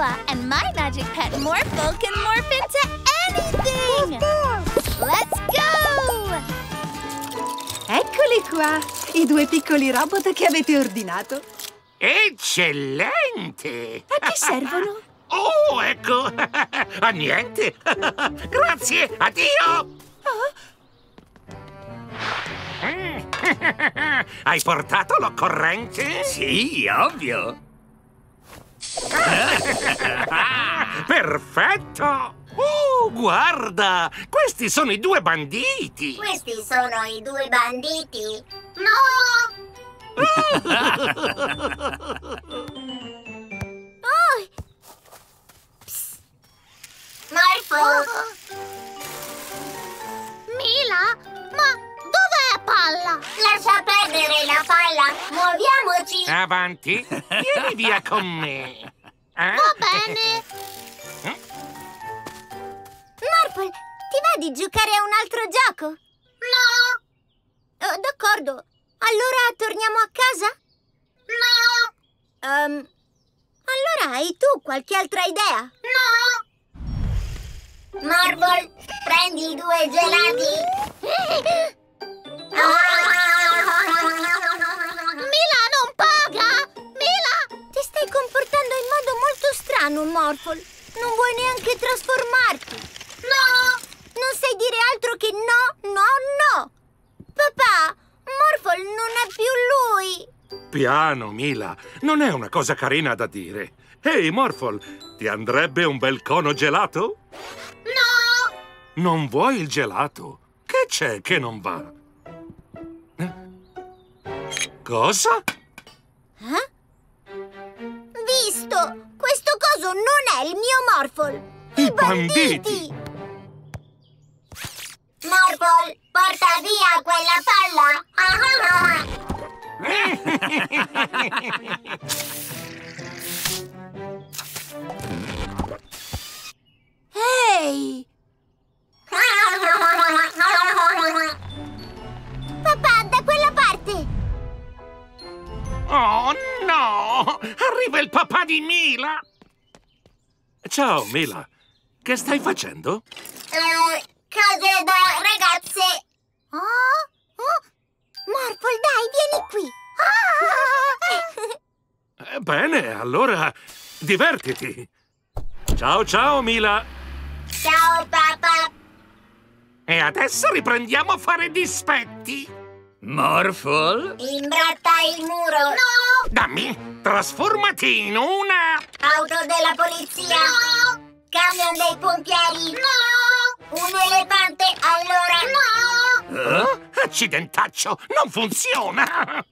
Chihuahua, and my magic pet Morphle can morph into anything! Let's go! Eccoli qua, i due piccoli robot che avete ordinato. Eccellente! A chi servono? Oh, ecco! A niente! Grazie, addio! Hai portato l'occorrente? Sì, ovvio. Perfetto! Oh, guarda! Questi sono i due banditi! Questi sono i due banditi. No! Oh, Morpho! Mila? Ma Palla? Lascia perdere la palla! Muoviamoci! Avanti, vieni via con me! Eh? Va bene! Morphle, ti va di giocare a un altro gioco? No! Oh, D'accordo. Allora torniamo a casa? No! Ehm, allora hai tu qualche altra idea? No! Marble, prendi i due gelati! Mila non paga! Mila! Ti stai comportando in modo molto strano, Morphle. Non vuoi neanche trasformarti. No! Non sai dire altro che no, no, no! Papà, Morphle non è più lui! Piano, Mila, non è una cosa carina da dire. Ehi, Morphle, ti andrebbe un bel cono gelato? No! Non vuoi il gelato? Che c'è che non va? Cosa? Eh? Visto! Questo coso non è il mio Morphle! I banditi! Marble, porta via quella palla! Ah, ah, Ehi! ah. Papà, quella parte! Oh no! Arriva il papà di Mila! Ciao, Mila. Che stai facendo? Eh, Cose da ragazze! Oh? Oh? Morphle, dai, vieni qui! Ah! Eh, Bene, allora divertiti. Ciao, ciao, Mila. Ciao papà! E adesso riprendiamo a fare dispetti. Morphle? Imbratta il muro! No! Dammi, trasformati in una... Auto della polizia! No! Camion dei pompieri! No! Un elefante allora! No! Eh? Accidentaccio, non funziona!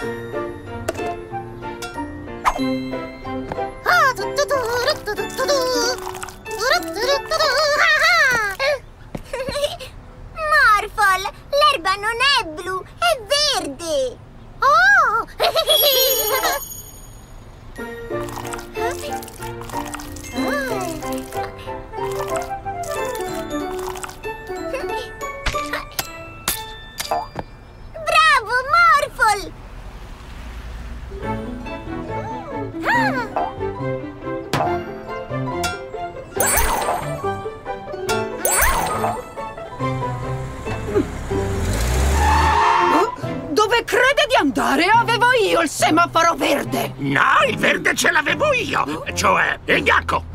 Guarda, Morphle! Tutti i colori sono spariti! No! Morphle, trasformati in un pennello magico! Morphle, il verde ce l'avevo io, cioè il bianco.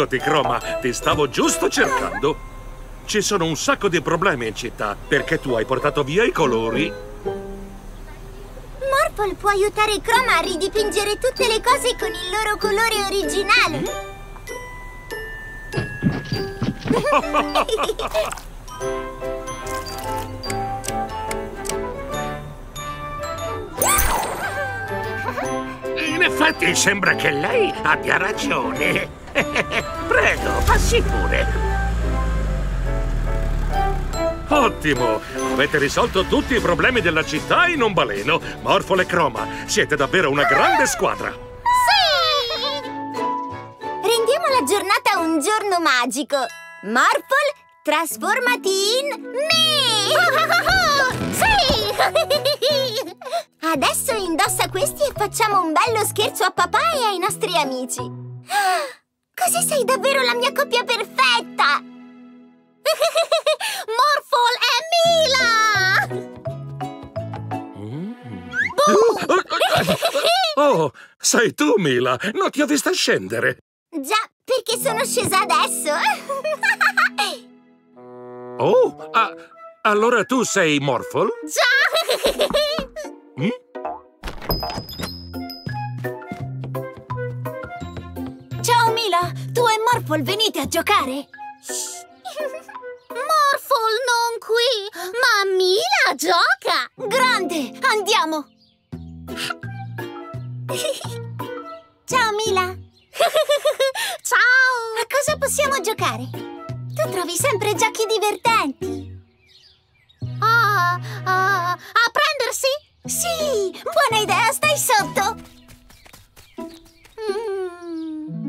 Eccoti, Croma, ti stavo giusto cercando. Ci sono un sacco di problemi in città perché tu hai portato via i colori. Morphle può aiutare Chroma a ridipingere tutte le cose con il loro colore originale! In effetti sembra che lei abbia ragione. Passi pure. Ottimo! Avete risolto tutti i problemi della città in un baleno. Morfole Croma, siete davvero una grande squadra. Sì! Rendiamo la giornata un giorno magico! Morphle, trasformati in me! sì! Adesso indossa questi e facciamo un bello scherzo a papà e ai nostri amici! Così sei davvero la mia coppia perfetta! Morphle e Mila! Oh, sei tu, Mila. Non ti ho vista scendere. Già, perché sono scesa adesso! Oh, ah, allora tu sei Morphol? Già! Ciao Mila, tu e Morphle venite a giocare? Morphle non qui, ma Mila gioca! Grande, andiamo! Ciao Mila! Ciao! A cosa possiamo giocare? Tu trovi sempre giochi divertenti! Ah, ah, a prendersi? Sì! Buona idea, stai sotto! Mm.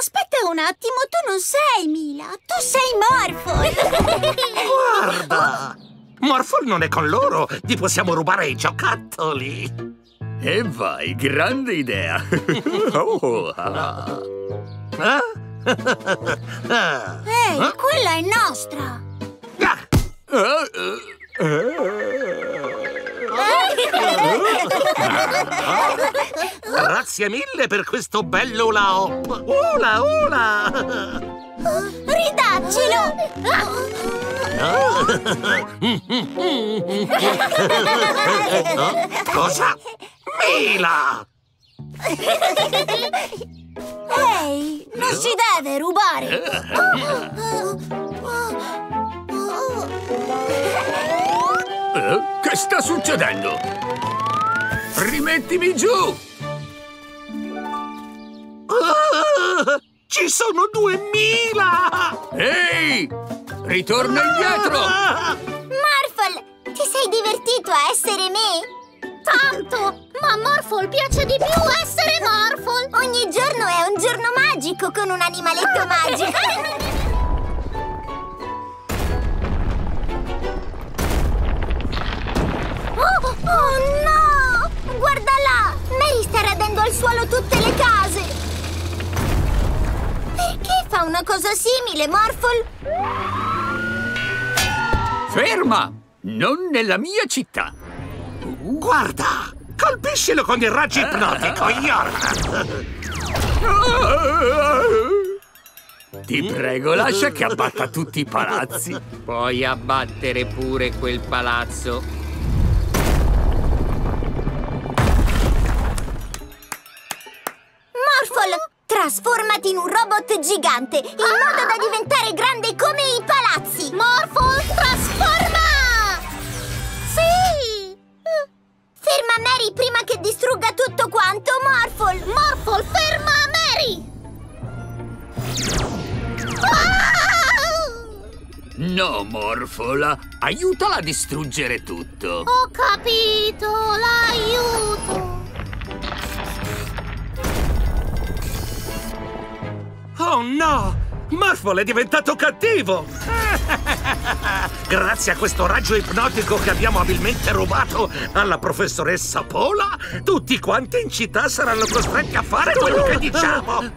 Aspetta un attimo, tu non sei Mila, tu sei Morphle! Guarda! Morphol non è con loro. Gli possiamo rubare i giocattoli. E vai, grande idea. Oh, ah. Ah? Ehi, quella è nostra! Ah! Grazie mille per questo bello hula hop. Ula ula! Ridaccelo! Cosa? Mila! Ehi, non si deve rubare! Eh, che sta succedendo? Rimettimi giù! Ah, ci sono duemila! Ehi! Ritorna indietro! Ah, Morphle, ti sei divertito a essere me? Tanto! Ma Morphle piace di più essere Morphle! Ogni giorno è un giorno magico con un animaletto magico! Oh, oh no! Guarda là! Mary sta radendo al suolo tutte le case! Perché fa una cosa simile, Morphle? Ferma! Non nella mia città! Guarda! Colpiscilo con il raggio ipnotico, York! Ti prego, lascia che abbatta tutti i palazzi. Puoi abbattere pure quel palazzo. Trasformati in un robot gigante, in modo da diventare grande come i palazzi! Morphle, trasforma! Sì! Ferma Mary prima che distrugga tutto quanto, Morphle! Morphle, ferma Mary! Ah! No, Morfola, aiutala a distruggere tutto. Ho capito, l'aiuto! Oh no! Morphle è diventato cattivo! Grazie a questo raggio ipnotico che abbiamo abilmente rubato alla professoressa Pola, tutti quanti in città saranno costretti a fare quello che diciamo!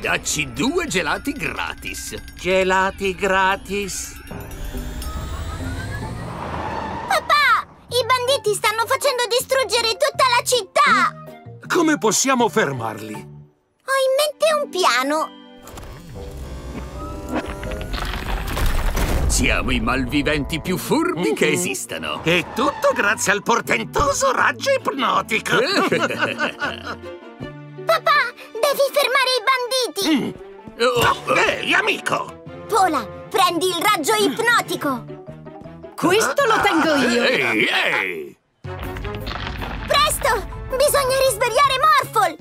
Dacci due gelati gratis. Gelati gratis! Papà! I banditi stanno facendo distruggere tutta la città! Come possiamo fermarli? Ho in mente un piano! Siamo i malviventi più furbi che esistano. E tutto grazie al portentoso raggio ipnotico! Papà, devi fermare i banditi! Oh, Ehi, amico! Pola, prendi il raggio ipnotico! Questo lo tengo io! Ehi, ehi! Presto! Bisogna risvegliare Morphle!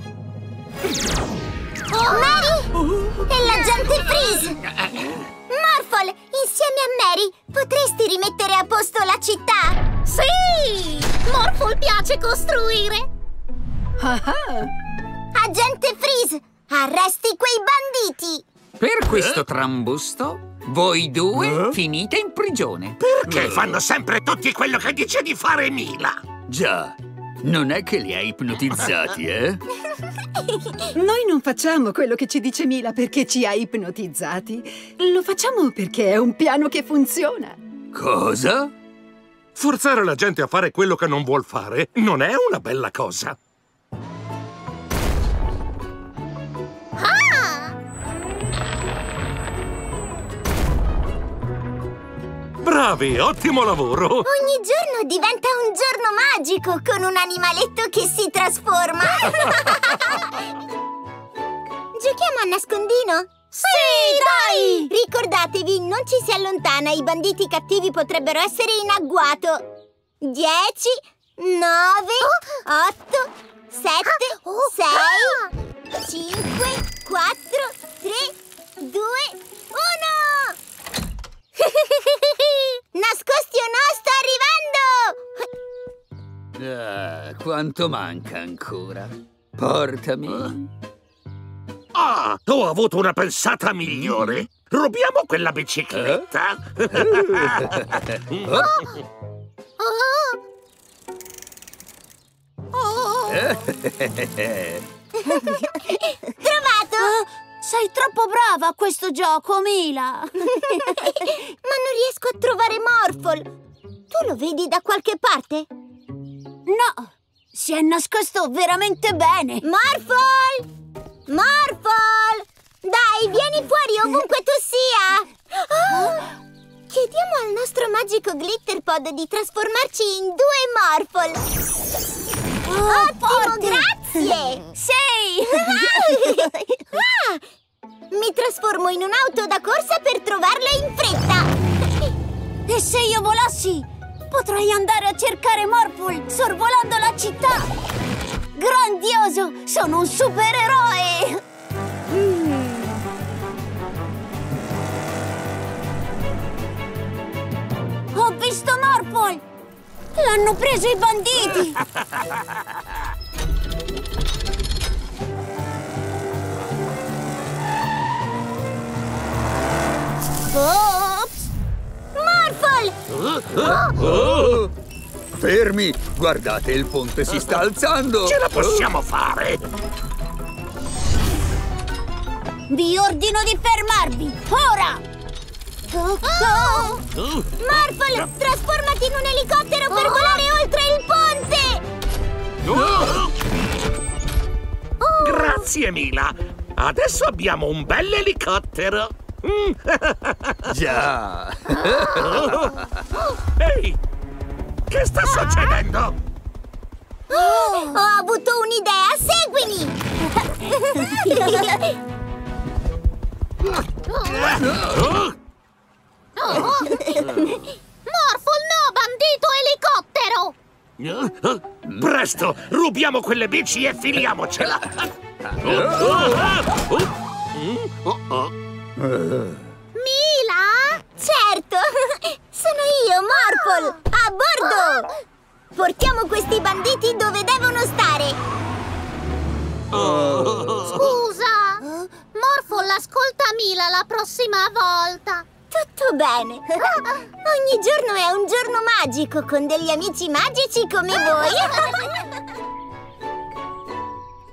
Mary! E l'agente Freeze! Morphle, insieme a Mary, potresti rimettere a posto la città? Sì! Morphle piace costruire! Agente Freeze, arresti quei banditi! Per questo trambusto, voi due finite in prigione. Perché fanno sempre tutti quello che dice di fare Mila? Già, non è che li hai ipnotizzati, eh? Noi non facciamo quello che ci dice Mila perché ci ha ipnotizzati. Lo facciamo perché è un piano che funziona. Cosa? Forzare la gente a fare quello che non vuol fare non è una bella cosa. Bravi, ottimo lavoro! Ogni giorno diventa un giorno magico con un animaletto che si trasforma! Giochiamo a nascondino? Sì, dai! Ricordatevi, non ci si allontana, i banditi cattivi potrebbero essere in agguato. 10, 9, 8, 7, 6, 5, 4, 3, 2, 1! Nascosti o no, sto arrivando! Ah, quanto manca ancora? Portami. Ah, ho avuto una pensata migliore! Rubiamo quella bicicletta! Trovato! Sei troppo brava a questo gioco, Mila! Ma non riesco a trovare Morphle! Tu lo vedi da qualche parte? No! Si è nascosto veramente bene! Morphle! Morphle! Dai, vieni fuori ovunque tu sia! Oh! Chiediamo al nostro magico Glitterpod di trasformarci in due Morphle! Ottimo, grazie! Sì! Ah! Mi trasformo in un'auto da corsa per trovarla in fretta! E se io volassi, potrei andare a cercare Morphle sorvolando la città! Grandioso! Sono un supereroe! Ho visto Morphle! L'hanno preso i banditi! Ops! Morphle! Oh! Fermi! Guardate, il ponte si sta alzando! Ce la possiamo fare! Vi ordino di fermarvi! Ora! Oh! Morphle, trasformati in un elicottero per volare oltre il ponte! Grazie, Mila! Adesso abbiamo un bel elicottero! Mm. Già! Ehi! Che sta succedendo? Ho avuto un'idea, seguimi! Morphle, no, bandito elicottero! Presto, rubiamo quelle bici e filiamocela! Mila? Certo! Sono io, Morphle! A bordo! Portiamo questi banditi dove devono stare! Scusa! Morphle, ascolta Mila la prossima volta! Tutto bene! Ogni giorno è un giorno magico con degli amici magici come voi!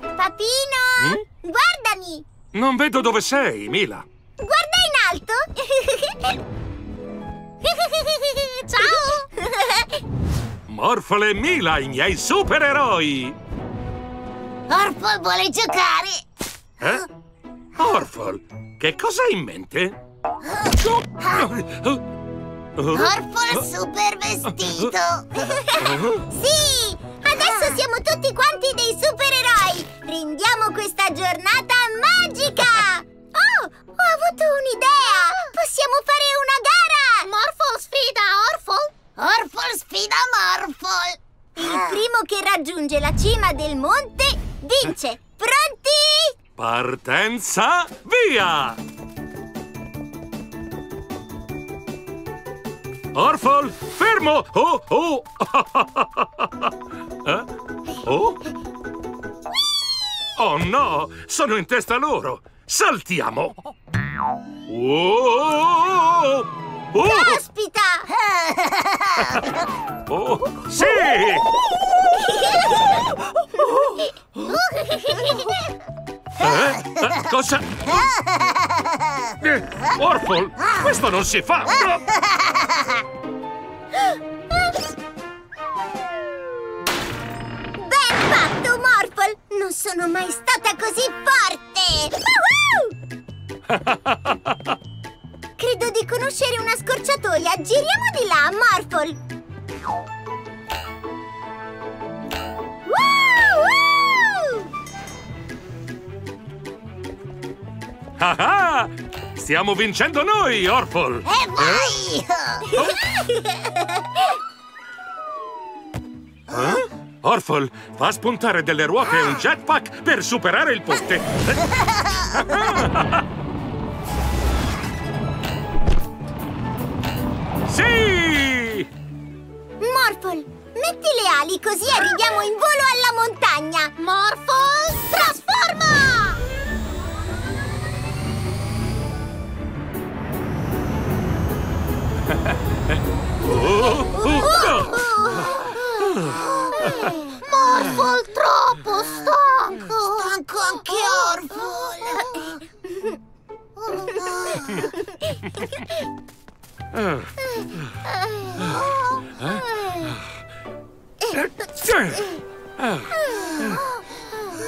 Papino! Guardami! Non vedo dove sei, Mila. Guarda in alto! Ciao! Morfole e Mila, i miei supereroi! Orpol vuole giocare! Eh? Orfol, che cosa hai in mente? Orpol super vestito! Sì! Adesso siamo tutti quanti dei supereroi! Rendiamo questa giornata magica! Oh! Ho avuto un'idea! Possiamo fare una gara! Morphle sfida Orphle! Orpol sfida Morpol! Il primo che raggiunge la cima del monte vince! Pronti? Partenza, via! Orfol, fermo! Oh, oh! Eh? Oh? Oh no, sono in testa loro! Saltiamo! Oh! Oh! Caspita! Oh! Sì! Eh? Eh, Cosa? Eh, Orfol, questo non si fa! Ben fatto, Morphle! Non sono mai stata così forte! Woohoo! Credo di conoscere una scorciatoia. Giriamo di là, Morphle! Ah ah! Stiamo vincendo noi, Orfol! E vai! Orfol, fa spuntare delle ruote e un jetpack per superare il ponte! sì! Morphle, metti le ali così arriviamo in volo alla montagna! Morphle, trasforma! Oh, oh, Morphle, troppo stanco! Stanco anche Orpol!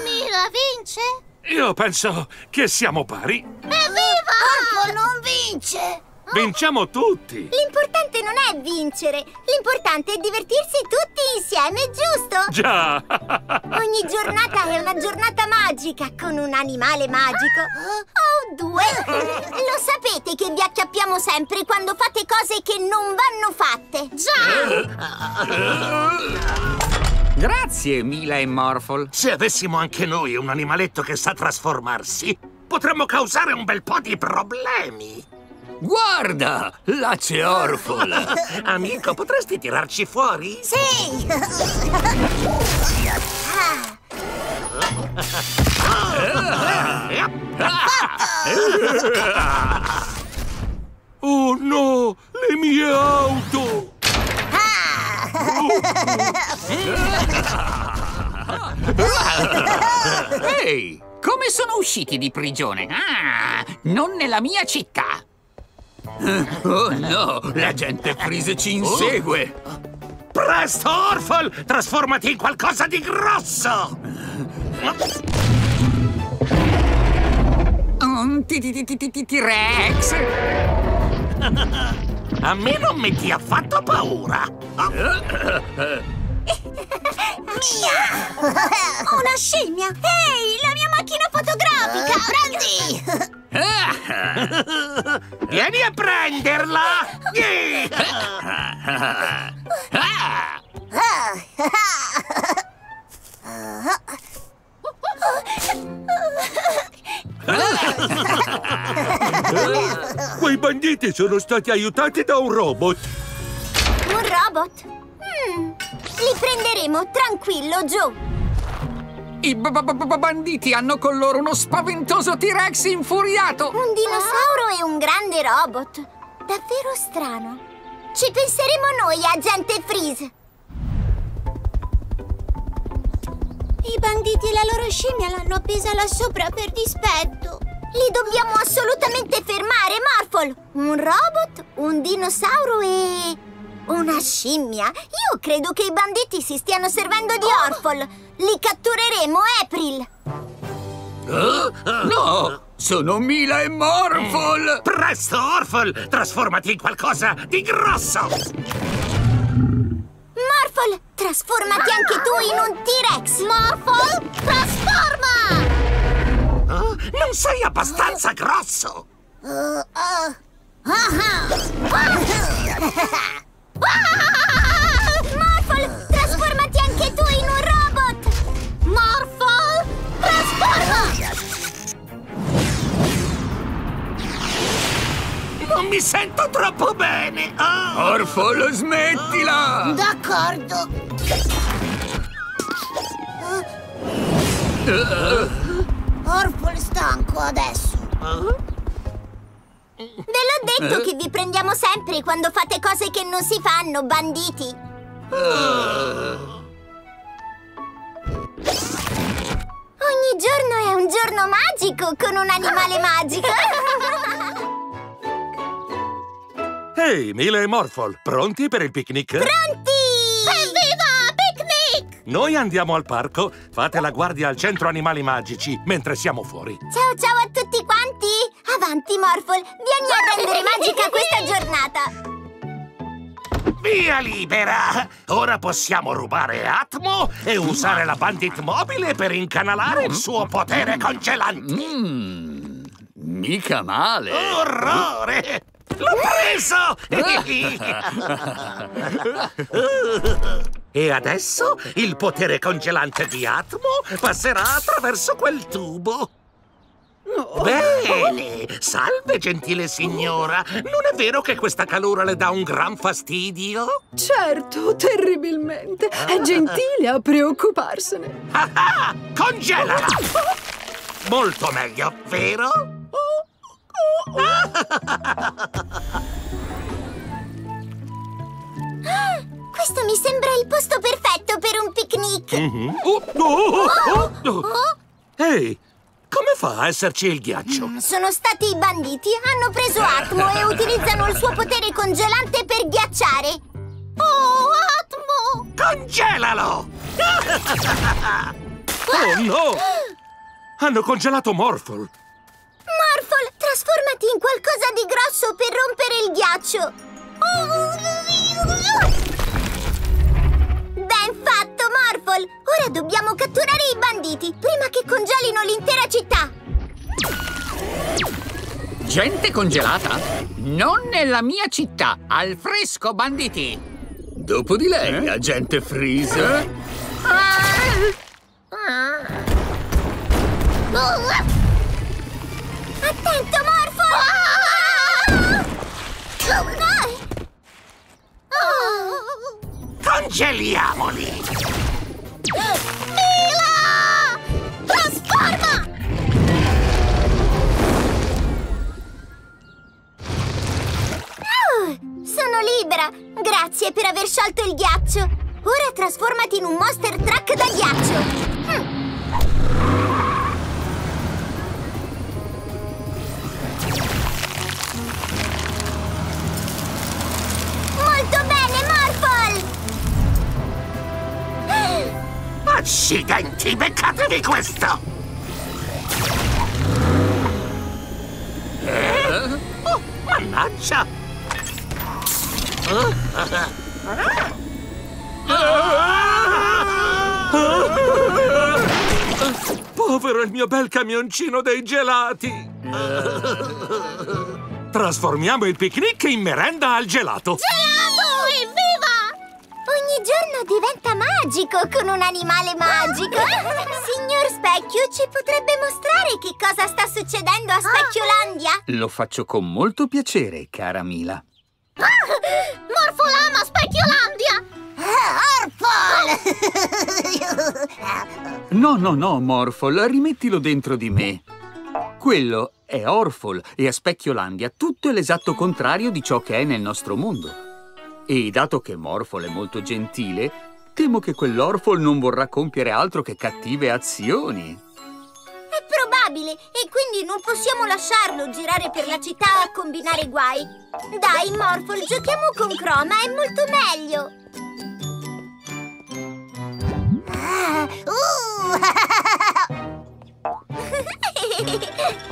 Mila vince? Io penso che siamo pari. Evviva! Orpol non vince! Vinciamo tutti! L'importante non è vincere, l'importante è divertirsi tutti insieme, giusto? Già! Ogni giornata è una giornata magica con un animale magico. O due. Lo sapete che vi acchiappiamo sempre quando fate cose che non vanno fatte. Grazie, Mila e Morphle. Se avessimo anche noi un animaletto che sa trasformarsi, potremmo causare un bel po' di problemi. Guarda, là c'è Orfol. Amico, potresti tirarci fuori? Sì! Oh no, le mie auto! Ehi, come sono usciti di prigione? Ah, non nella mia città. Oh no, la gente Freeze ci insegue. Presto, Orfol! Trasformati in qualcosa di grosso! Un ti- T-Rex. A me non mi ti ha paura! Una scimmia! Ehi, la mia macchina fotografica! Prendi! Vieni a prenderla! Quei banditi sono stati aiutati da un robot. Un robot? Hmm, li prenderemo, tranquillo, Joe. I b- b- b- banditi hanno con loro uno spaventoso T-Rex infuriato! Un dinosauro e un grande robot. Davvero strano. Ci penseremo noi, agente Freeze. I banditi e la loro scimmia l'hanno appesa là sopra per dispetto. Li dobbiamo assolutamente fermare, Morphle! Un robot, un dinosauro e... una scimmia? Io credo che i banditi si stiano servendo di Orphle! Li cattureremo, April! No! Sono Mila e Morphle! Presto, Orphle! Trasformati in qualcosa di grosso! Morphle, trasformati anche tu in un T-Rex! Morphle, trasforma! Oh, non sei abbastanza grosso! Morphle, trasformati anche tu in un robot! Morphle, trasforma! Non mi sento troppo bene! Oh. Morphle, smettila! D'accordo. Orphle è stanco adesso. Ve l'ho detto che vi prendiamo sempre quando fate cose che non si fanno, banditi! Ogni giorno è un giorno magico con un animale magico! Ehi, Mila e Morphle, pronti per il picnic? Pronti! Evviva! Picnic! Noi andiamo al parco, fate la guardia al centro animali magici mentre siamo fuori. Ciao ciao a tutti! Avanti, Morphle! Vieni a rendere magica questa giornata! Via libera! Ora possiamo rubare Atmo e usare la Bandit mobile per incanalare il suo potere congelante. Mmm, mica male! Orrore! L'ho preso! e adesso il potere congelante di Atmo passerà attraverso quel tubo. Bene! Salve, gentile signora! Non è vero che questa calura le dà un gran fastidio? Certo, terribilmente. È gentile a preoccuparsene. Ah ah! Congelala! Molto meglio, vero? Questo mi sembra il posto perfetto per un picnic! Oh, oh, oh, oh. Ehi, come fa a esserci il ghiaccio? Sono stati i banditi, hanno preso Atmo e utilizzano il suo potere congelante per ghiacciare! Oh, Atmo! Congelalo! oh no! Hanno congelato Morphle! Morphle, trasformati in qualcosa di grosso per rompere il ghiaccio! Fatto, Morphle! Ora dobbiamo catturare i banditi prima che congelino l'intera città! Gente congelata? Non nella mia città! Al fresco, banditi! Dopo di lei, agente Freeze. Attento, Morphle! Congeliamoli! Mila! Trasforma! Oh, sono libera! Grazie per aver sciolto il ghiaccio! Ora trasformati in un monster truck da ghiaccio! Accidenti, beccatevi questo! Eh? Oh, mannaggia! Povero il mio bel camioncino dei gelati! Trasformiamo il picnic in merenda al gelato! Gelato! Magico con un animale magico! Signor Specchio, ci potrebbe mostrare che cosa sta succedendo a Specchiolandia? Lo faccio con molto piacere, cara Mila. Morphle ama Specchiolandia! No, no, no, Morphol, rimettilo dentro di me. Quello è Orphol e a Specchiolandia tutto è l'esatto contrario di ciò che è nel nostro mondo. E dato che Morphol è molto gentile, temo che quell'Orphol non vorrà compiere altro che cattive azioni. È probabile e quindi non possiamo lasciarlo girare per la città a combinare guai. Dai, Morphle, giochiamo con Chroma, è molto meglio. Ah, uh.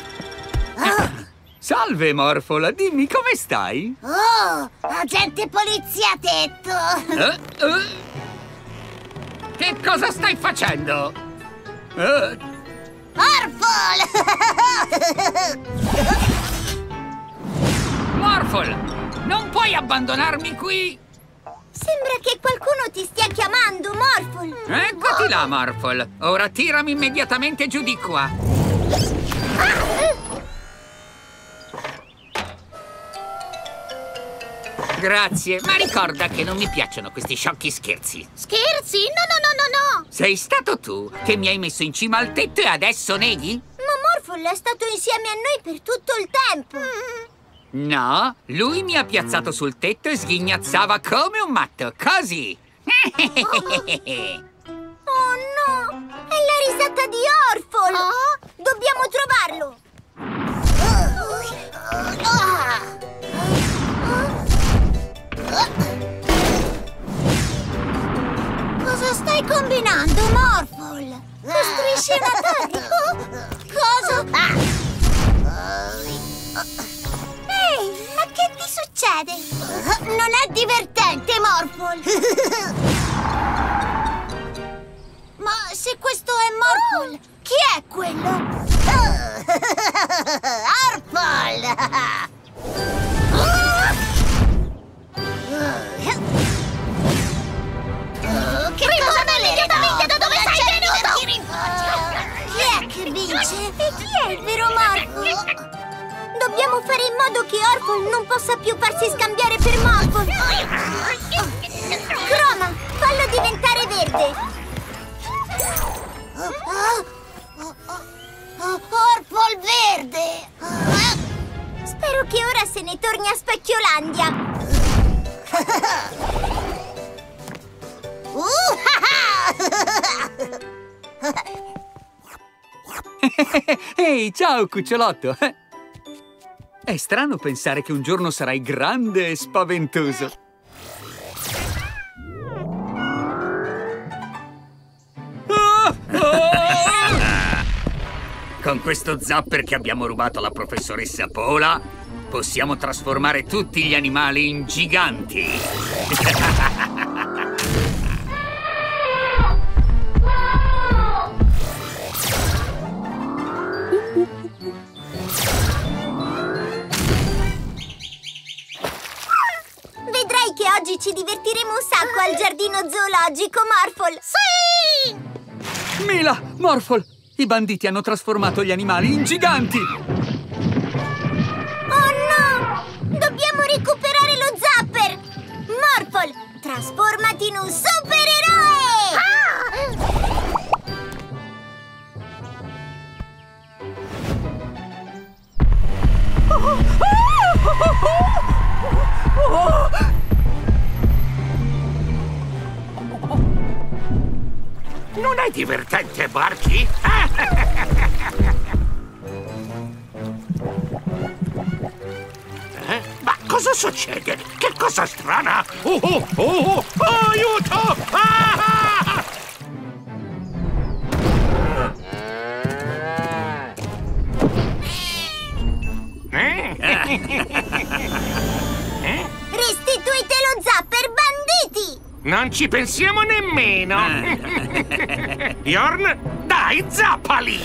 Salve, Morphol, dimmi come stai? Oh, agente polizia tetto! Eh, eh, Che cosa stai facendo? eh, Orfol! Morphle, non puoi abbandonarmi qui! Sembra che qualcuno ti stia chiamando, Morphle. Eccoti là, Morphle. Ora tirami immediatamente giù di qua. Grazie, ma ricorda che non mi piacciono questi sciocchi scherzi. Scherzi? No, no, no, no, no! Sei stato tu che mi hai messo in cima al tetto e adesso neghi? Ma Morphle è stato insieme a noi per tutto il tempo. No, lui mi ha piazzato sul tetto e sghignazzava come un matto, così. Oh no! È la risata di Orphle! Dobbiamo trovarlo! Cosa stai combinando, Morphle? Costruisci una torre? Cosa? Ehi, ma che ti succede? Non è divertente, Morphle! Ma se questo è Morphle, chi è quello? Orfol! Che cosa immediatamente da dove sei venuto? Chi è che vince? E chi è il vero Morphle? Dobbiamo fare in modo che Orphle non possa più farsi scambiare per Morphle. Croma, fallo diventare verde. Orfol verde! Spero che ora se ne torni a Specchiolandia. Ehi, ciao, cucciolotto! È strano pensare che un giorno sarai grande e spaventoso. Con questo zapper che abbiamo rubato alla professoressa Pola, possiamo trasformare tutti gli animali in giganti. Vedrai che oggi ci divertiremo un sacco al giardino zoologico, Morphle. Sì! Mila, Morphol, i banditi hanno trasformato gli animali in giganti. In un supereroe! Non è divertente, Barky? Eh? Ma cosa succede? Cosa strana? Oh, oh, oh, oh, aiuto! Ah! Eh? Restituite lo zapper, banditi! Non ci pensiamo nemmeno! Bjorn, dai! Dai, zappali!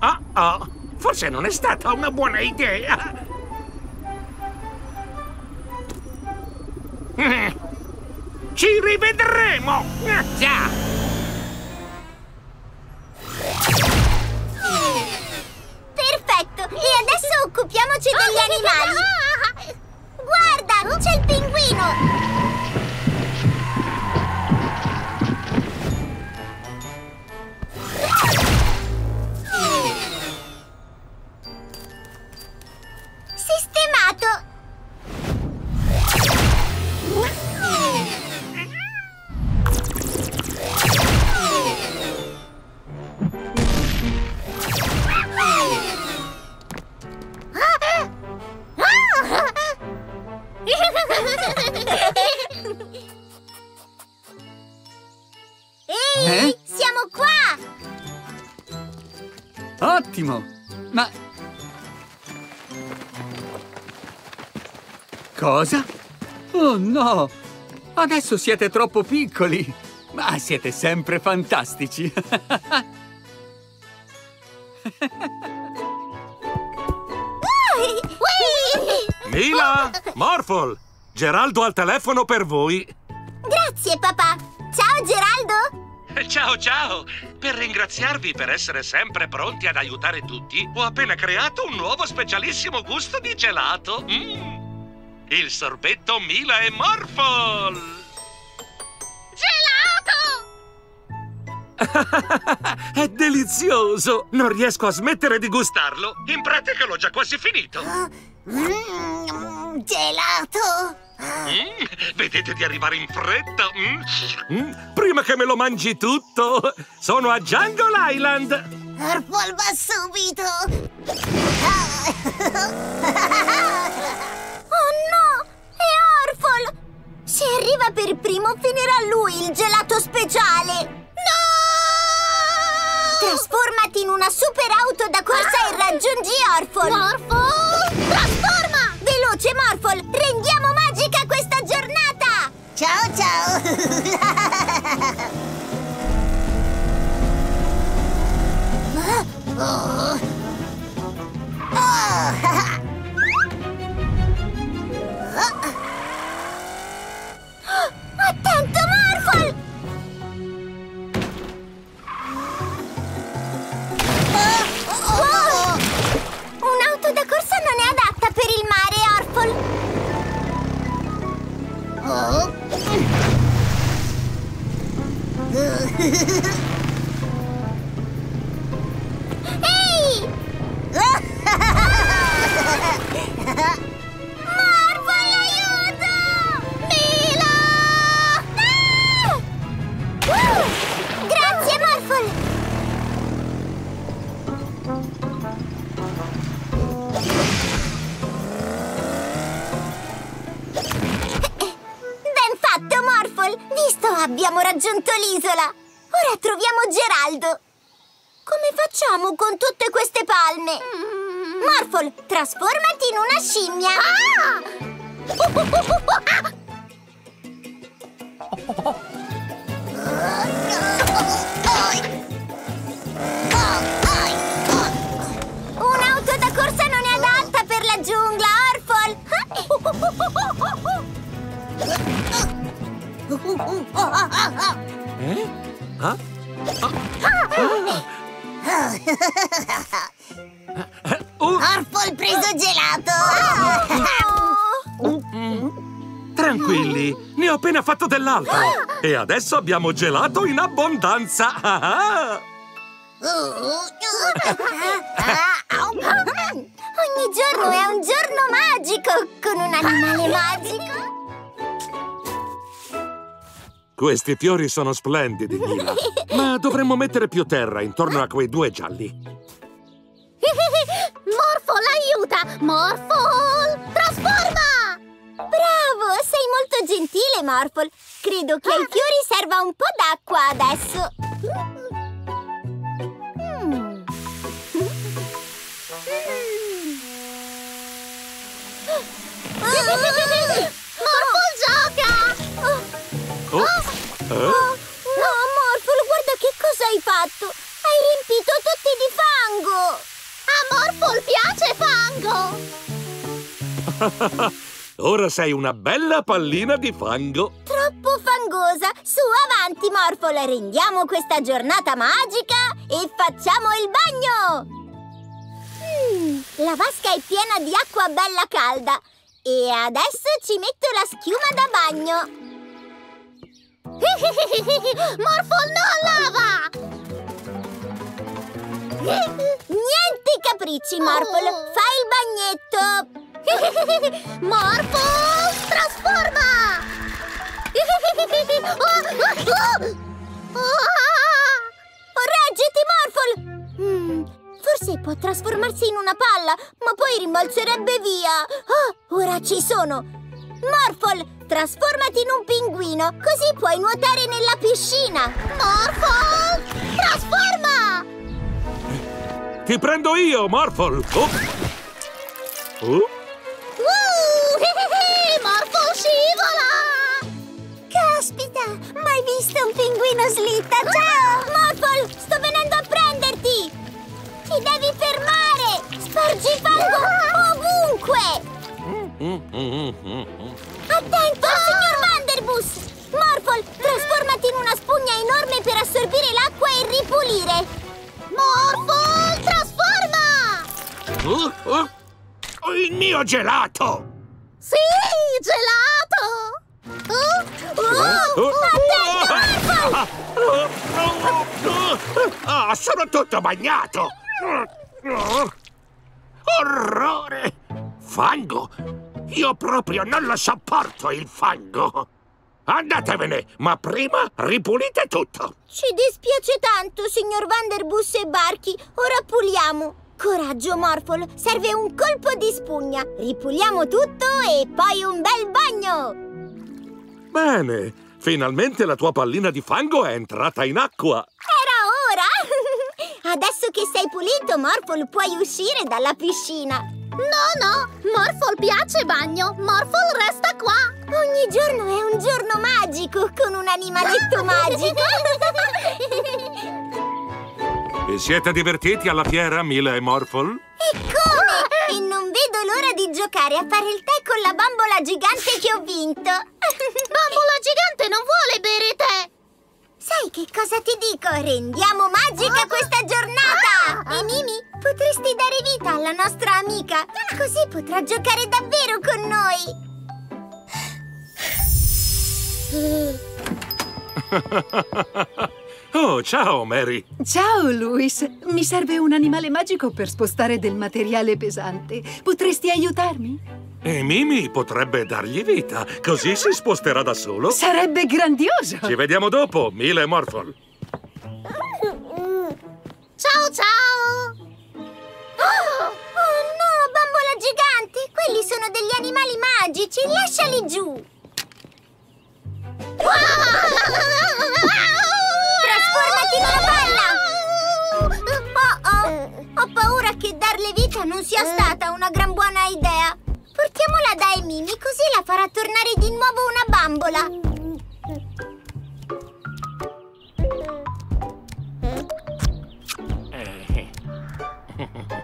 Ah, oh, forse non è stata una buona idea. Rivedremo! Eh, Già! No! Adesso siete troppo piccoli! Ma siete sempre fantastici! Mila! Morphle! Geraldo al telefono per voi. Grazie, papà! Ciao, Geraldo! Ciao, ciao! Per ringraziarvi per essere sempre pronti ad aiutare tutti, ho appena creato un nuovo specialissimo gusto di gelato. Mm. Il sorbetto Mila e Morphle! È delizioso! Non riesco a smettere di gustarlo. In pratica l'ho già quasi finito. Mm, gelato! Mm, vedete di arrivare in fretta? Mm. Mm, Prima che me lo mangi tutto, sono a Jungle Island. Arpol va subito! Se arriva per primo, finirà lui il gelato speciale! No! Trasformati in una super auto da corsa e raggiungi Orfol! Morfol! Trasforma! Veloce, Morfol! Rendiamo magica questa giornata! Ciao ciao! Oh. Oh. E adesso abbiamo gelato in abbondanza. Ah, ah. Ogni giorno è un giorno magico con un animale magico. Questi fiori sono splendidi, Mila. Ma dovremmo mettere più terra intorno a quei due gialli. Morfol, aiuta! Morfol, trasforma! Bravo! Sei molto gentile, Morphle! Credo che ai ah. fiori serva un po' d'acqua adesso! Mm. mm. Morphle gioca! Oh. Oh. Eh? Oh. No, Morphle, guarda che cosa hai fatto! Hai riempito tutti di fango! A Morphle piace fango! Ora sei una bella pallina di fango. Troppo fangosa! Su, avanti, Morphle! Rendiamo questa giornata magica e facciamo il bagno! Mm, la vasca è piena di acqua bella calda e adesso ci metto la schiuma da bagno! Morphle, no, lava! Niente capricci, Morphle! Fai il bagnetto! Morphle, trasforma! Reggiti, Morphle! Mm, forse può trasformarsi in una palla, ma poi rimbalzerebbe via! Ah, ora ci sono! Morphle, trasformati in un pinguino, così puoi nuotare nella piscina! Morphle, trasforma! Ti prendo io, Morphle! Oh. Oh? Uh, scivola! Caspita, mai visto un pinguino slitta? Ciao! Morphle, sto venendo a prenderti! Ti devi fermare! Spargi fango ovunque! Attento, signor Vanderbus! Morphle, trasformati in una spugna enorme per assorbire l'acqua e ripulire! Morphle, trasforma! Oh. Oh, Il mio gelato! Sì, gelato! Uh, uh, Oh, Attento, Morphle! Ah, sono tutto bagnato! Orrore! Fango! Io proprio non lo sopporto il fango! Andatevene, ma prima ripulite tutto! Ci dispiace tanto, signor Vanderbus e Barchi. Ora puliamo. Coraggio, Morphle. Serve un colpo di spugna. Ripuliamo tutto e poi un bel bagno. Bene, finalmente la tua pallina di fango è entrata in acqua! Era ora! Adesso che sei pulito, Morphle, puoi uscire dalla piscina. No, no, Morphle piace bagno. Morphle resta qua. Ogni giorno è un giorno magico con un animaletto magico. Vi siete divertiti alla fiera, Mila e Morphle? E come? E non vedo l'ora di giocare a fare il tè con la bambola gigante che ho vinto. Bambola gigante non vuole bere tè. Sai che cosa ti dico? Rendiamo magica questa giornata! E Mimi, potresti dare vita alla nostra amica, così potrà giocare davvero con noi! Oh, ciao, Mary! Ciao, Luis. Mi serve un animale magico per spostare del materiale pesante. Potresti aiutarmi? E Mimi potrebbe dargli vita, così si sposterà da solo. Sarebbe grandioso! Ci vediamo dopo, Mila e Morphle. Ciao, ciao. Oh no, bambola gigante! Quelli sono degli animali magici! Lasciali giù! Trasformati in una palla! Oh oh! Ho paura che darle vita non sia stata una gran buona idea! Portiamola da Emimi, così la farà tornare di nuovo una bambola!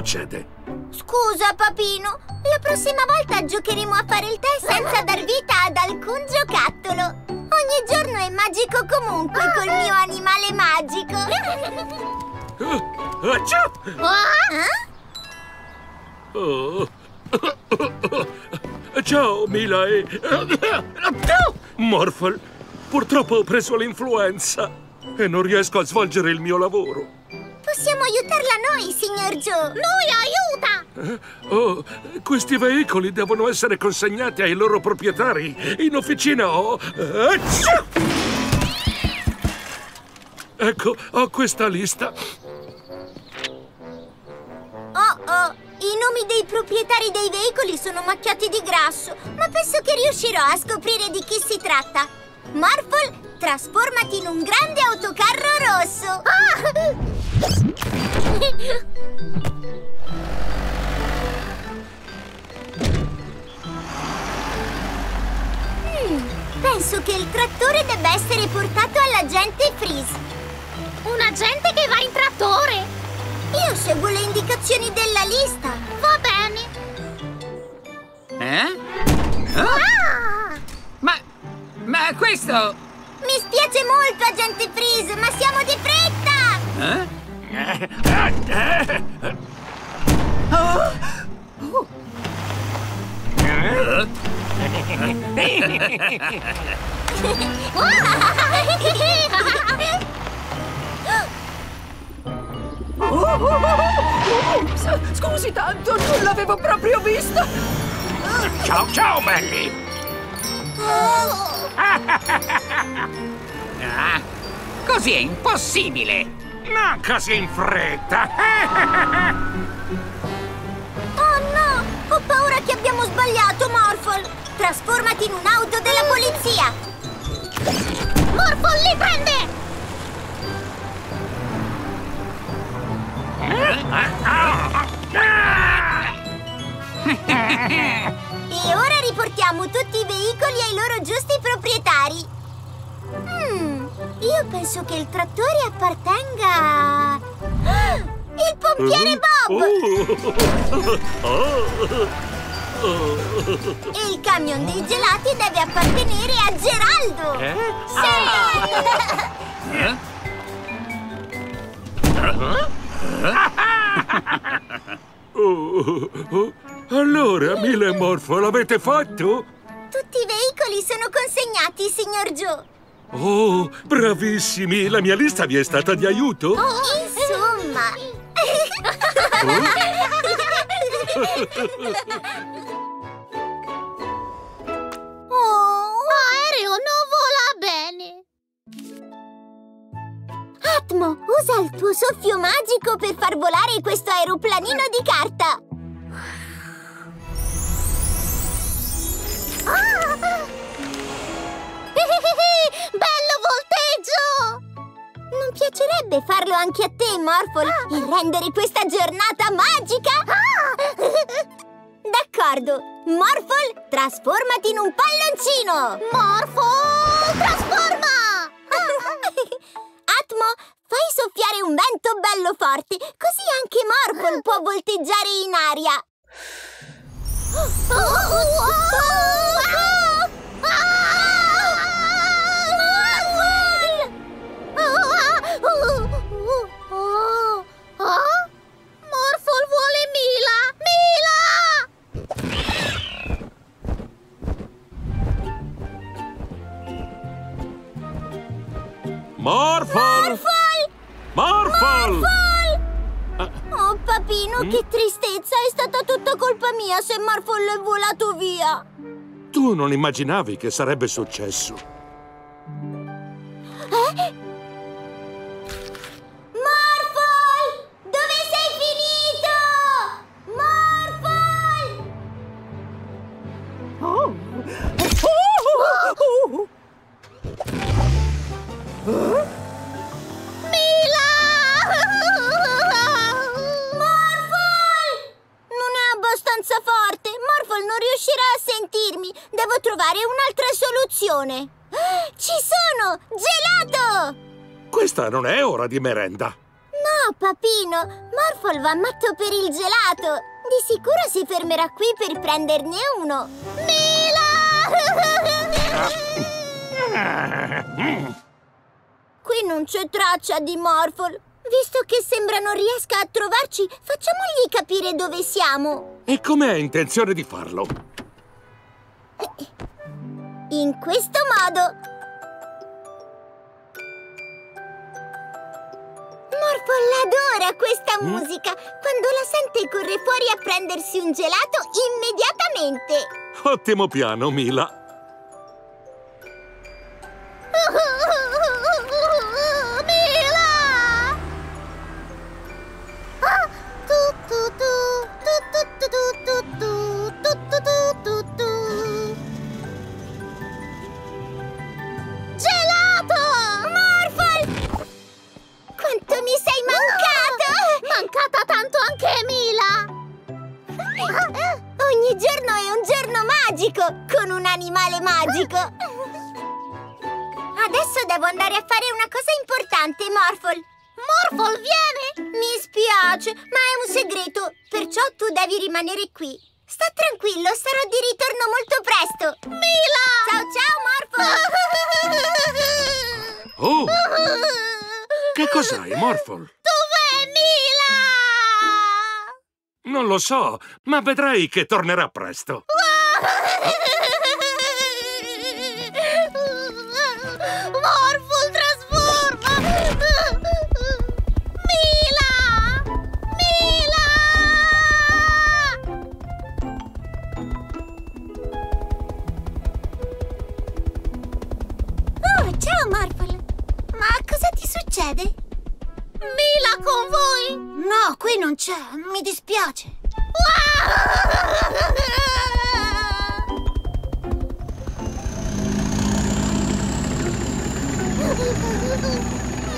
succede? Scusa, papino. La prossima volta giocheremo a fare il tè senza dar vita ad alcun giocattolo. Ogni giorno è magico comunque col mio animale magico. Acciù! Eh? Oh. Ciao, Mila e... Morphle, purtroppo ho preso l'influenza e non riesco a svolgere il mio lavoro. Aiutarla noi, signor Joe. Lui aiuta! Eh? Oh, questi veicoli devono essere consegnati ai loro proprietari. In officina ho... Acciù! Ecco, ho questa lista. Oh oh, i nomi dei proprietari dei veicoli sono macchiati di grasso, ma penso che riuscirò a scoprire di chi si tratta. Morphle, trasformati in un grande autocarro rosso. Mm, penso che il trattore debba essere portato all'agente Freeze. Un agente che va in trattore! Io seguo le indicazioni della lista. Va bene! Eh? Ma... ma questo... Mi spiace molto, agente Freeze, ma siamo di fretta! Eh? Ups, scusi tanto, non l'avevo proprio visto. Ciao, ciao, belli! Ah, così è impossibile! Non così in fretta! Oh no! Ho paura che abbiamo sbagliato, Morphle! Trasformati in un'auto della polizia! Morphle li prende! E ora riportiamo tutti i veicoli ai loro giusti proprietari. Hmm, io penso che il trattore appartenga a... Ah, Il pompiere Bob! E il camion dei gelati deve appartenere a Geraldo! Sì! Oh, oh. Allora, Mila e Morpho, l'avete fatto? Tutti i veicoli sono consegnati, signor Joe! Oh, bravissimi! La mia lista vi è stata di aiuto? Insomma... oh, L'aereo non vola bene! Atmo, usa il tuo soffio magico per far volare questo aeroplanino di carta! Bello volteggio! Non piacerebbe farlo anche a te, Morphle, e rendere questa giornata magica? D'accordo! Morphle, trasformati in un palloncino! Morpho, trasforma! Atmo, fai soffiare un vento bello forte, così anche Morphle può volteggiare in aria! Morphle! Mila! Morphle! Morphle! Oh, papino, che tristezza! È stata tutta colpa mia se Morphle è volato via! Tu non immaginavi che sarebbe successo. Morphle! Non è ora di merenda. No, papino, Morphle va matto per il gelato. Di sicuro si fermerà qui per prenderne uno. Mila! Qui non c'è traccia di Morphle. Visto che sembra non riesca a trovarci, facciamogli capire dove siamo. E come ha intenzione di farlo? In questo modo. Morphle adora questa musica. Quando la sente corre fuori a prendersi un gelato immediatamente. Ottimo piano, Mila. Mila! tanto anche Mila! Ogni giorno è un giorno magico con un animale magico! Adesso devo andare a fare una cosa importante, Morphle! Morphle, viene! Mi spiace, ma è un segreto, perciò tu devi rimanere qui. Sta tranquillo, sarò di ritorno molto presto! Mila! Ciao ciao, Morphle! Oh, che cos'hai, Morphle? Dov'è Mila? Non lo so, ma vedrai che tornerà presto. c'è, mi dispiace.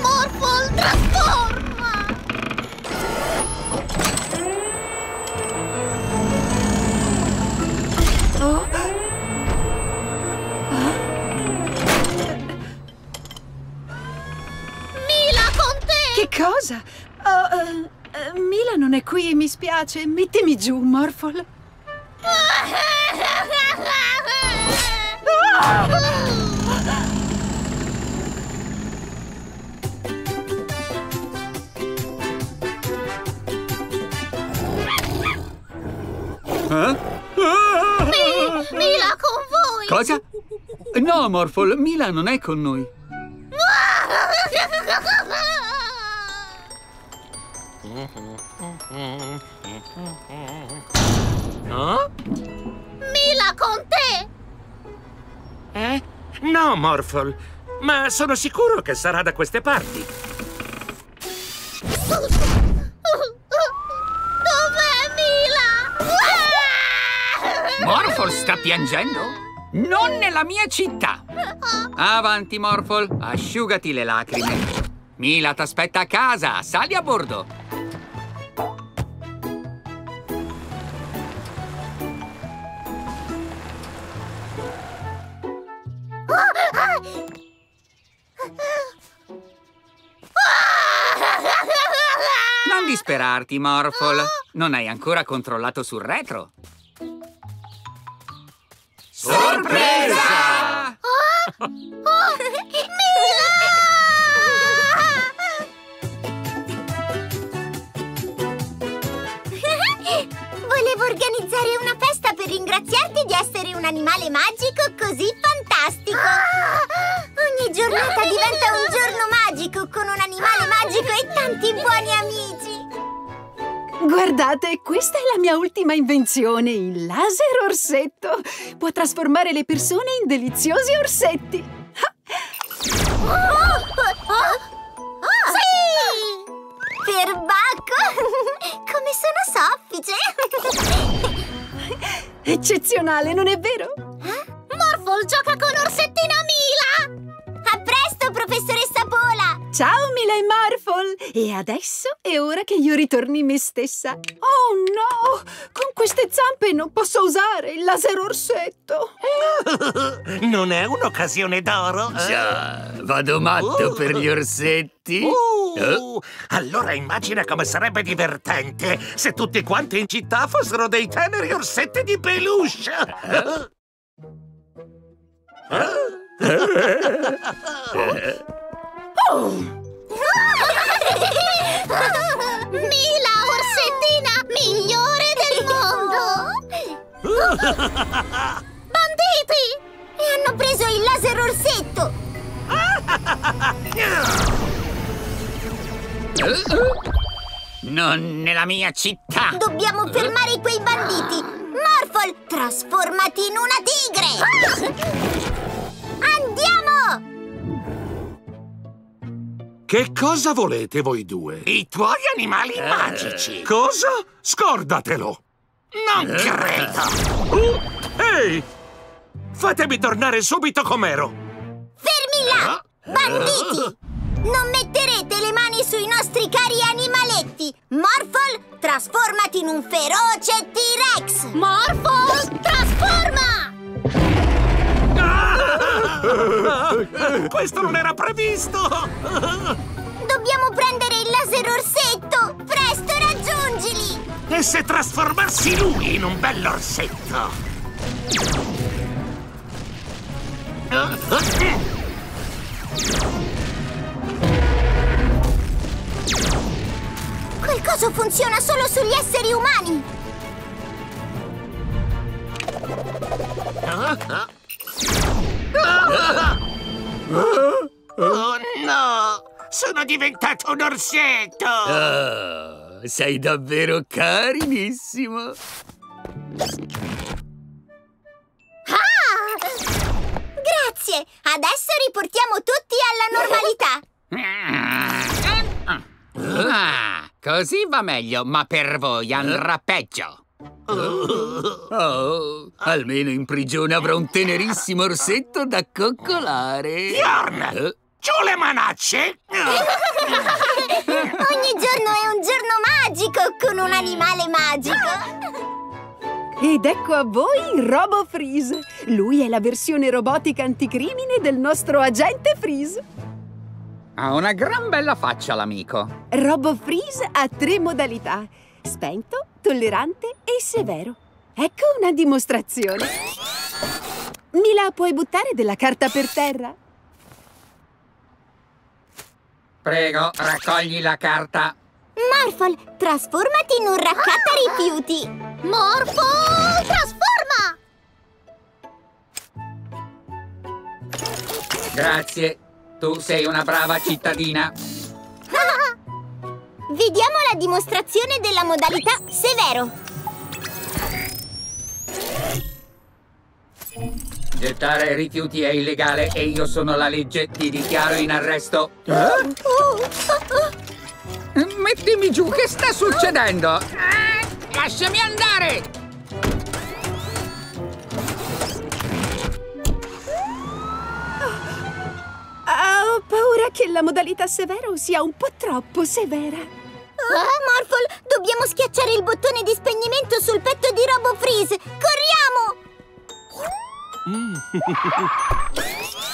Morphle trasforma! Mila con te! Che cosa? Oh, eh, eh, Mila non è qui, mi spiace. Mettimi giù, Morphle. Eh? Ah! Mila con voi! Cosa? No, Morphle, Mila non è con noi. Ah? Mila con te! Eh? No, Morphle, ma sono sicuro che sarà da queste parti. Dov'è Mila? Morphle sta piangendo? Non nella mia città! Avanti, Morphle, asciugati le lacrime. Mila t'aspetta a casa, sali a bordo. Disperarti, Morphle. Non hai ancora controllato sul retro. Sorpresa! Volevo organizzare una festa per ringraziarti di essere un animale magico così fantastico. Ogni giornata diventa un giorno magico con un animale magico e tanti buoni amici. Guardate, questa è la mia ultima invenzione, il laser orsetto. Può trasformare le persone in deliziosi orsetti. Sì! Perbacco! Come sono soffice! Eccezionale, non è vero? Morphle gioca con Orsettina Ciao Mila e Marfol! E adesso è ora che io ritorni me stessa. Oh no! Con queste zampe non posso usare il laser orsetto. Non è un'occasione d'oro? eh? Già, vado matto Oh. per gli orsetti. Uh, Eh? allora immagina come sarebbe divertente se tutti quanti in città fossero dei teneri orsetti di peluche. Mila, orsettina migliore del mondo! Banditi! E hanno preso il laser orsetto! Non nella mia città! Dobbiamo fermare quei banditi! Morphle, trasformati in una tigre! Andiamo! Che cosa volete voi due? I tuoi animali magici! Cosa? Scordatelo! Non credo! Uh, ehi! Fatemi tornare subito com'ero! Fermi là! Banditi! Non metterete le mani sui nostri cari animaletti! Morphle, trasformati in un feroce T-Rex! Morphle, trasforma! Questo non era previsto! Dobbiamo prendere il laser orsetto! Presto, raggiungili! E se trasformassi lui in un bell'orsetto? Quel coso funziona solo sugli esseri umani! Oh no! Sono diventato un orsetto! Ah, sei davvero carinissimo. Grazie! Adesso riportiamo tutti alla normalità! Ah, così va meglio, ma per voi andrà peggio. Oh, almeno in prigione avrò un tenerissimo orsetto da coccolare. Bjorn! Eh? Giù le manacce! Ogni giorno è un giorno magico con un animale magico! Ed ecco a voi Robo Freeze. Lui è la versione robotica anticrimine del nostro agente Freeze. Ha una gran bella faccia l'amico. Robo Freeze ha tre modalità: spento, tollerante e severo. Ecco una dimostrazione. Mila, puoi buttare della carta per terra? Prego, raccogli la carta. Morphle, trasformati in un raccatta-rifiuti! Morphle, trasforma! Grazie. Tu sei una brava cittadina. Vediamo la dimostrazione della modalità severo! Gettare rifiuti è illegale e io sono la legge. Ti dichiaro in arresto. Mettimi giù, che sta succedendo? Lasciami andare! Ah, ho paura che la modalità severo sia un po' troppo severa. Ah, Morphle, dobbiamo schiacciare il bottone di spegnimento sul petto di Robo Freeze! Corriamo!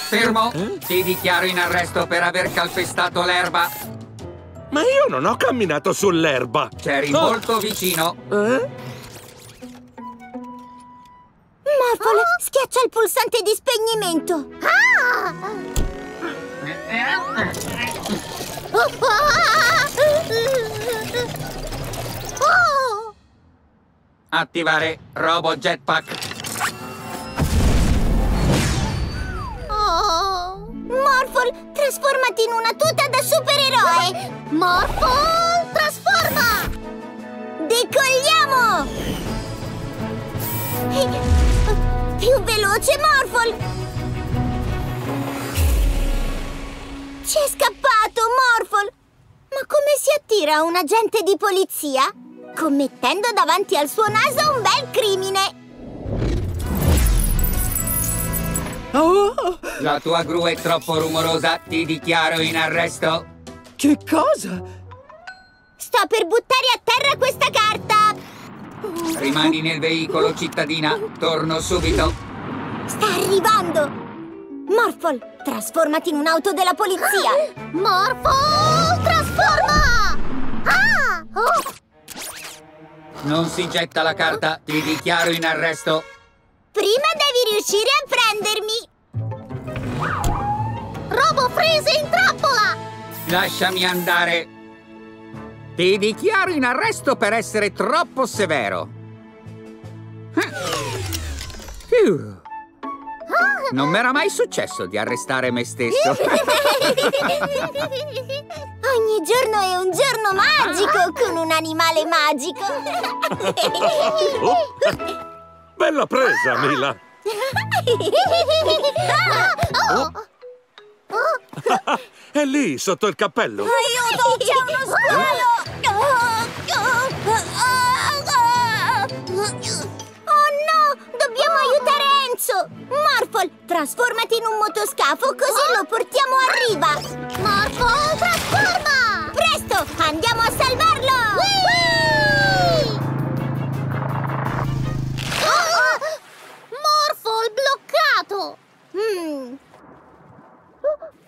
Fermo! Ti dichiaro in arresto per aver calpestato l'erba. Ma io non ho camminato sull'erba! C'eri Oh. molto vicino. Eh? Morphle, schiaccia il pulsante di spegnimento! Oh! Attivare Robo Jetpack. Oh! Morphle, trasformati in una tuta da supereroe! Morphle, trasforma! Decolliamo! Più veloce, Morphle! Ci è scappato, Morphle! Ma come si attira un agente di polizia? Commettendo davanti al suo naso un bel crimine! Oh, La tua gru è troppo rumorosa. Ti dichiaro in arresto. che cosa? Sto per buttare a terra questa carta! Rimani nel veicolo, cittadina. Torno subito. Sta arrivando! Morphol, trasformati in un'auto della polizia! Morpho, trasforma! Ah! Oh! Non si getta la carta, ti dichiaro in arresto. Prima devi riuscire a prendermi! Robo Freeze in trappola! Lasciami andare. Ti dichiaro in arresto per essere troppo severo. Non mi era mai successo di arrestare me stesso. Ogni giorno è un giorno magico con un animale magico! Bella presa, Mila! È lì, sotto il cappello! Aiuto, c'è uno squalo! Oh no! Dobbiamo aiutare Enzo! Morphol, trasformati in un motoscafo così lo portiamo a riva! Morpho, trasforma! Presto, andiamo a salvarlo! Morpho, bloccato! Mm.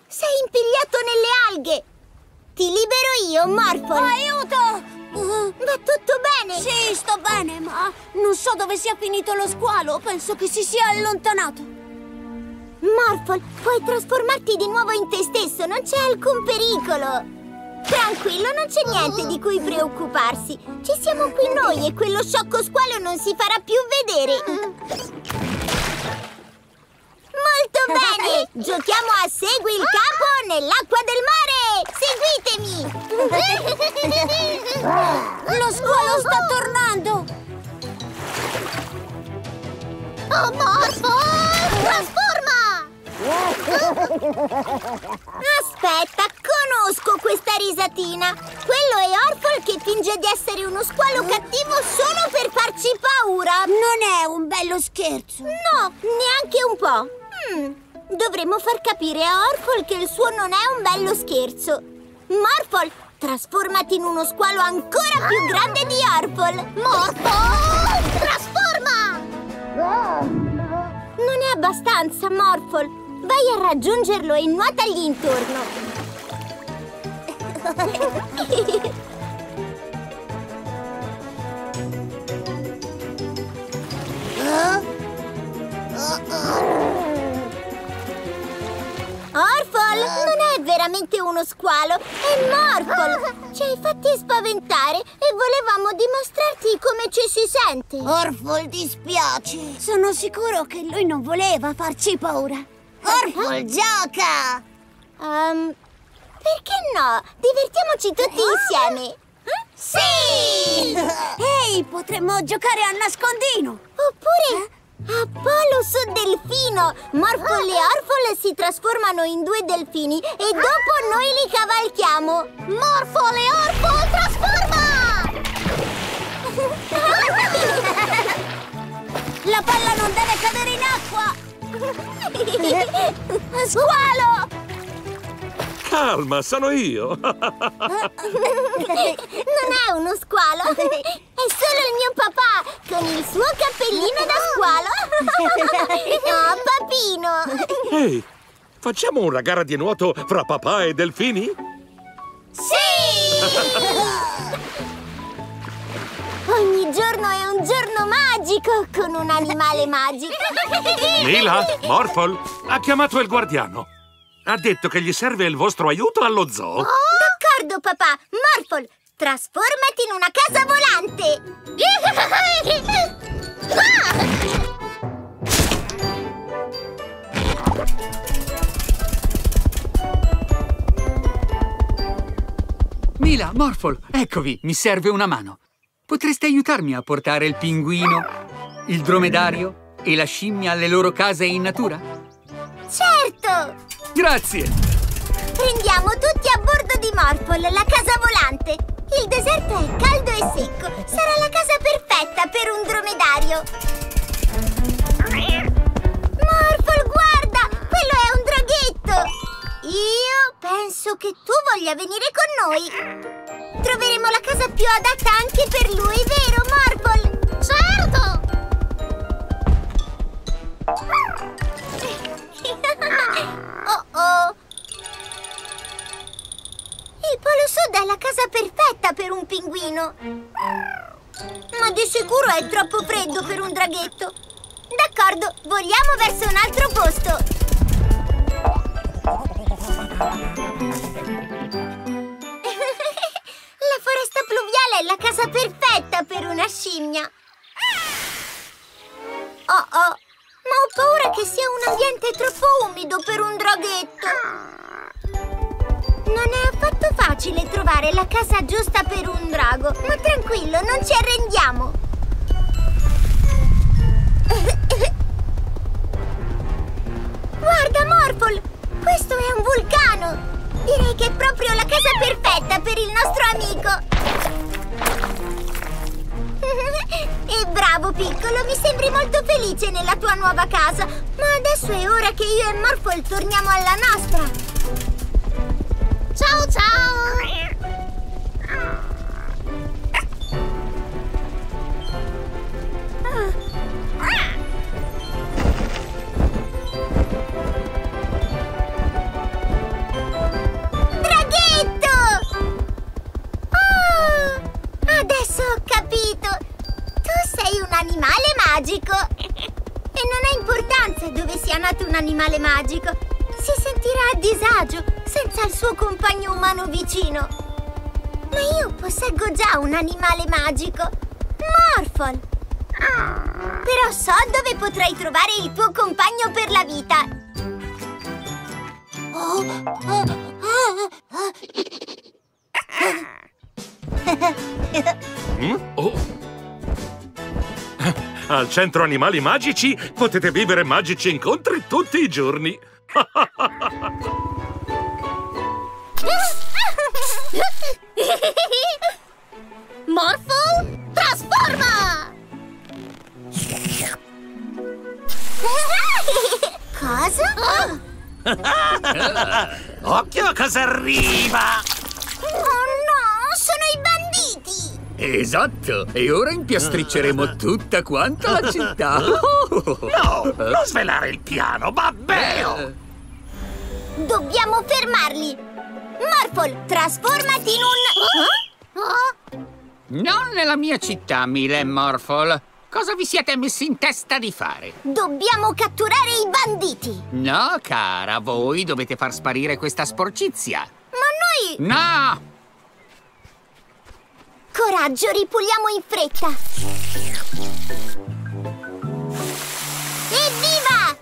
Sei impigliato nelle alghe! Ti libero io, Morphol! Aiuto! Va tutto bene? Sì, sto bene, ma non so dove sia finito lo squalo. Penso che si sia allontanato. Morphol, puoi trasformarti di nuovo in te stesso, non c'è alcun pericolo! Tranquillo, non c'è niente di cui preoccuparsi. Ci siamo qui noi e quello sciocco squalo non si farà più vedere. Molto bene! Giochiamo a Segui il capo nell'acqua del mare! Seguitemi! Lo squalo sta tornando! Oh, Morpho! Trasforma! Aspetta, conosco questa risatina! Quello è Orfol che finge di essere uno squalo cattivo solo per farci paura! Non è un bello scherzo! No, neanche un po'! Hmm, dovremmo far capire a Orfol che il suo non è un bello scherzo! Morfol, trasformati in uno squalo ancora più grande di Orfol! Morpho! Trasforma! Non è abbastanza, Morfol! Vai a raggiungerlo e nuotagli intorno! Orfol, non è veramente uno squalo, è Morfol! Ci hai fatti spaventare e volevamo dimostrarti come ci si sente! Orfol dispiace. Sono sicuro che lui non voleva farci paura. Orfol gioca! Ehm, perché no? Divertiamoci tutti insieme! Sì! Ehi, potremmo giocare a nascondino! Oppure Apollo su delfino! Morfol e Orfol si trasformano in due delfini e dopo noi li cavalchiamo! Morfol e Orfol trasforma! La palla non deve cadere in acqua! Squalo! Calma, sono io! Non è uno squalo! È solo il mio papà con il suo cappellino da squalo! Oh, papino! Ehi, facciamo una gara di nuoto fra papà e delfini? Sì! Ogni giorno è un giorno magico con un animale magico! Mila, Morphol, ha chiamato il guardiano. Ha detto che gli serve il vostro aiuto allo zoo. D'accordo, papà! Morphol, trasformati in una casa volante! Mila, Morphol, eccovi, mi serve una mano. Potreste aiutarmi a portare il pinguino, il dromedario e la scimmia alle loro case in natura? Certo! Grazie! Prendiamo tutti a bordo di Morphol, la casa volante! Il deserto è caldo e secco! Sarà la casa perfetta per un dromedario! Morphol, guarda! Quello è un draghetto! Io penso che tu voglia venire con noi! Troveremo la casa più adatta anche per lui, vero Morphol? Certo! Oh oh! Il Polo Sud è la casa perfetta per un pinguino. Ma di sicuro è troppo freddo per un draghetto. D'accordo, voliamo verso un altro posto. la foresta pluviale è la casa perfetta per una scimmia. Oh oh, ma ho paura che sia un ambiente troppo umido per un draghetto. Non è affatto facile trovare la casa giusta per un drago, ma tranquillo, non ci arrendiamo. Guarda, Morphle! Questo è un vulcano! Direi che è proprio la casa perfetta per il nostro amico! E bravo, piccolo! Mi sembri molto felice nella tua nuova casa! Ma adesso è ora che io e Morphle torniamo alla nostra! Ciao, ciao! Magico! E non ha importanza dove sia nato un animale magico! Si sentirà a disagio senza il suo compagno umano vicino! Ma io posseggo già un animale magico! Morphol! Però so dove potrai trovare il tuo compagno per la vita! Oh, oh, oh, oh. Mm? Oh. Al centro animali magici potete vivere magici incontri tutti i giorni. Morphle, trasforma! Cosa? Occhio a cosa arriva! Oh no, sono i banditi! Esatto, e ora impiastricceremo tutta quanta la città. No, non svelare il piano, babbeo! Eh, Dobbiamo fermarli! Morphle, trasformati in un... Oh? Non nella mia città, Mila e Morphle. Cosa vi siete messi in testa di fare? Dobbiamo catturare i banditi! No, cara, voi dovete far sparire questa sporcizia. Ma noi... No! Coraggio, ripuliamo in fretta! Evviva!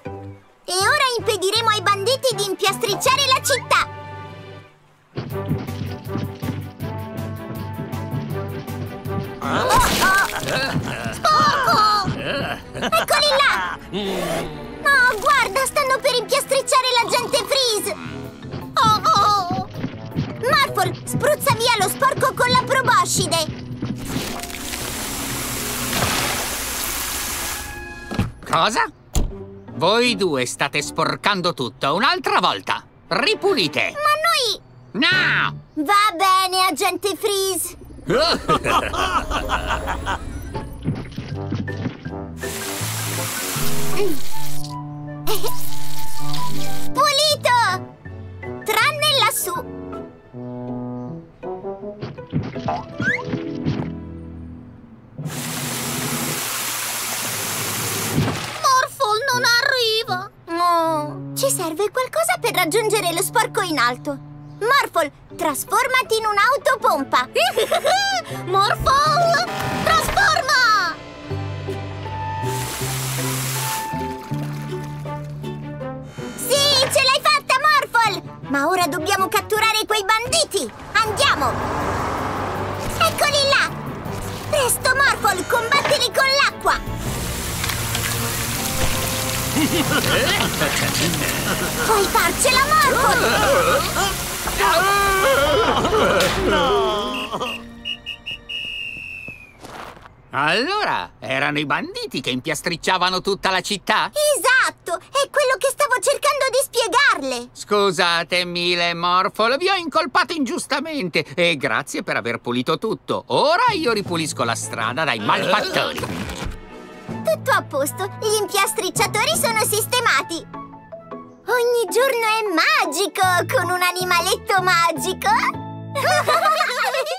E ora impediremo ai banditi di impiastricciare la città! Oh, oh! Sporco! Eccoli là! Oh, guarda, stanno per impiastricciare l'agente Freeze! Lo sporco con la proboscide! Cosa? Voi due state sporcando tutto un'altra volta. Ripulite. Ma noi... No! Va bene, agente Freeze! Pulito! Tranne lassù! Morphle non arriva! Oh, ci serve qualcosa per raggiungere lo sporco in alto. Morphle, trasformati in un'autopompa! Morphle, trasforma! Sì, ce l'hai! Ma ora dobbiamo catturare quei banditi! Andiamo! Eccoli là! Presto, Morphle, combattili con l'acqua! Puoi farcela, Morphle! Allora, erano i banditi che impiastricciavano tutta la città? Esatto! È quello che stavo cercando di spiegarle! Scusate, Mila e Morphle, vi ho incolpato ingiustamente e grazie per aver pulito tutto. Ora io ripulisco la strada dai malfattori. Tutto a posto, gli impiastricciatori sono sistemati! Ogni giorno è magico con un animaletto magico!